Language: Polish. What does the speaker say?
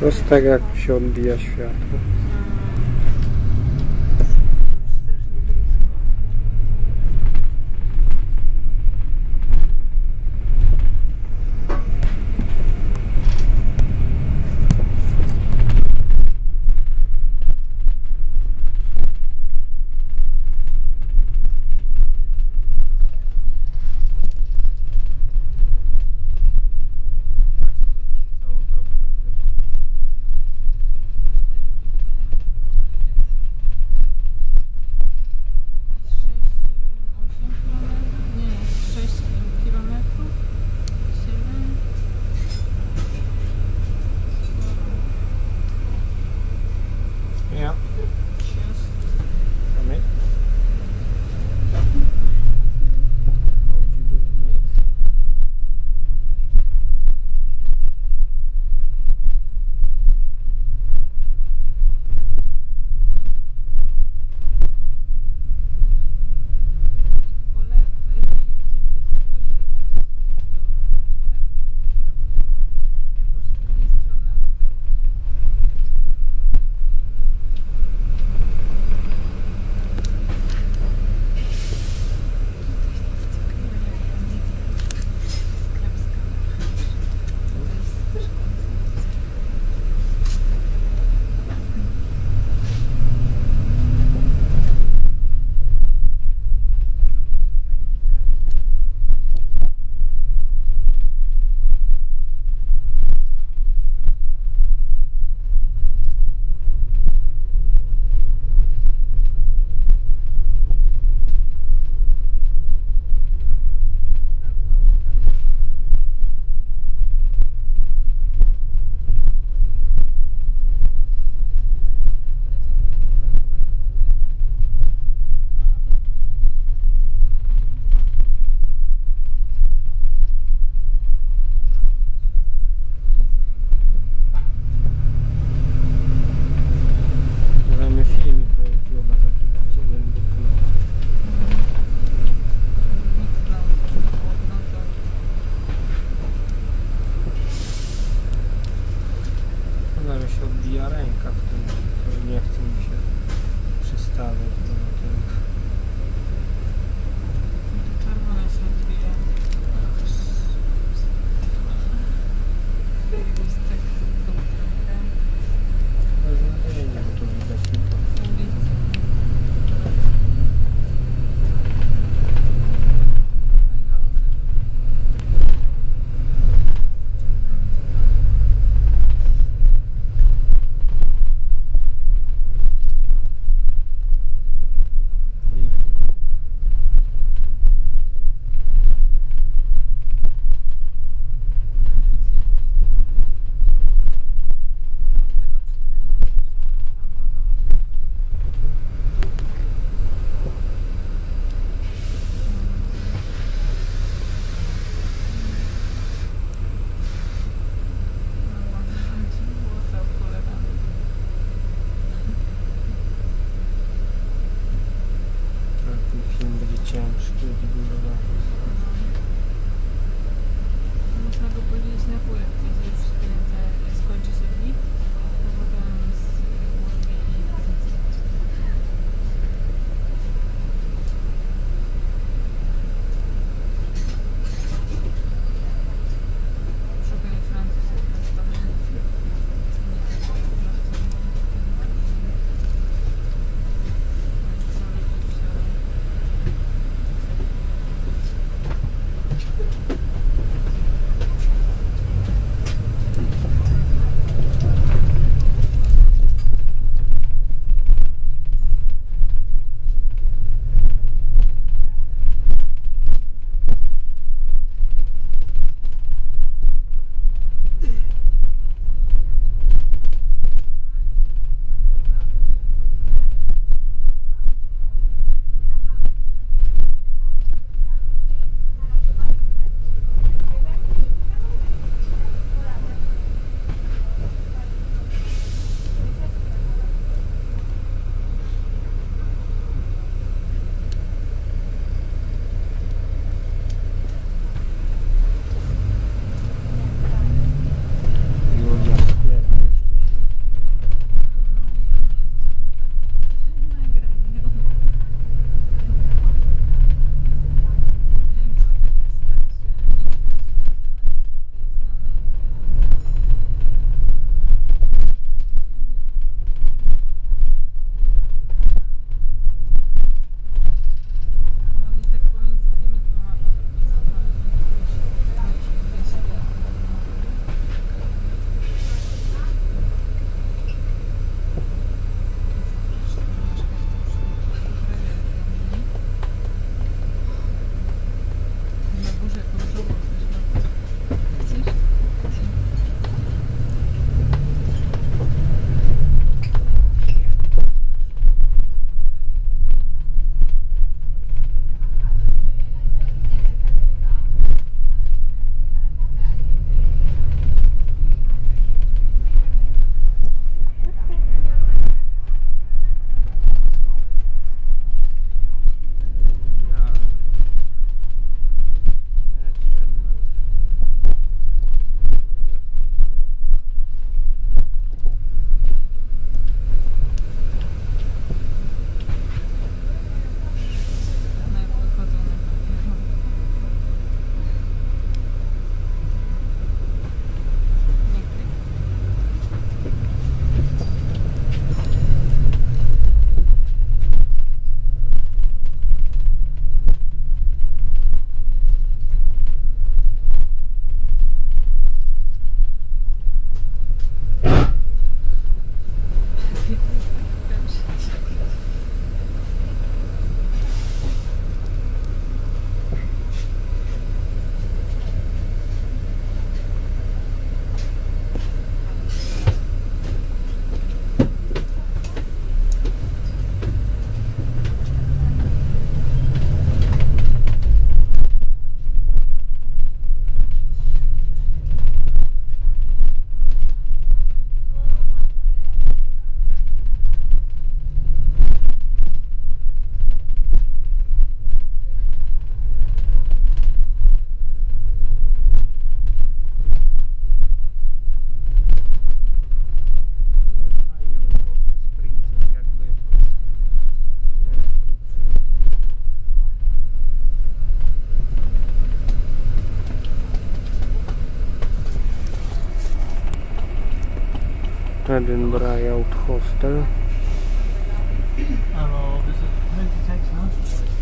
Roztega tak, jak się odbija światło. wybija ręka w tym, nie chce mi się przystawać do tych Edinburgh Yacht Hostel. This is Twenty Texas.